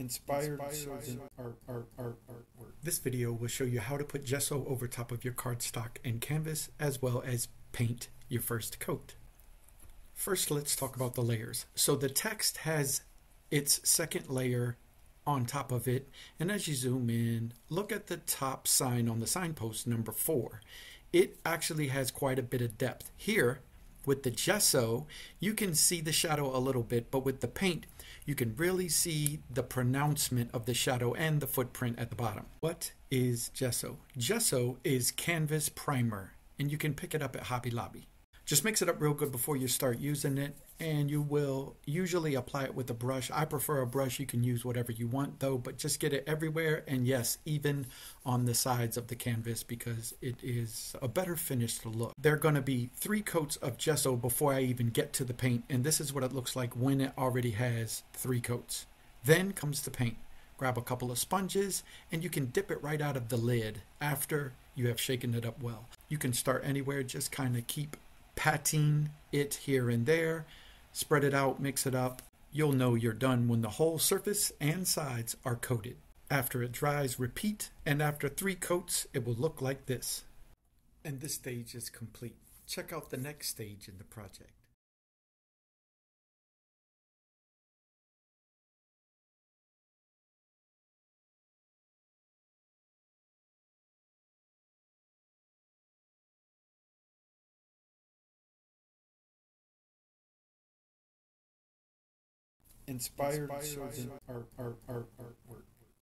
Inspired, Inspired art, art, art, artwork. This video will show you how to put gesso over top of your cardstock and canvas as well as paint your first coat. First, let's talk about the layers. So the text has its second layer on top of it. And as you zoom in, look at the top sign on the signpost number four. It actually has quite a bit of depth. Here, with the gesso, you can see the shadow a little bit, but with the paint, you can really see the pronouncement of the shadow and the footprint at the bottom. What is gesso? Gesso is canvas primer, and you can pick it up at Hobby Lobby. Just mix it up real good before you start using it, and you will usually apply it with a brush. I prefer a brush. You can use whatever you want, though, but just get it everywhere, and yes, even on the sides of the canvas because it is a better finished look. There are going to be three coats of gesso before I even get to the paint, and this is what it looks like when it already has three coats. Then comes the paint. Grab a couple of sponges, and you can dip it right out of the lid after you have shaken it up well. You can start anywhere, just kind of keep patting it here and there, spread it out, mix it up. You'll know you're done when the whole surface and sides are coated. After it dries, repeat, and after three coats, it will look like this. And this stage is complete. Check out the next stage in the project. Inspired, Inspired art, art, art, artwork.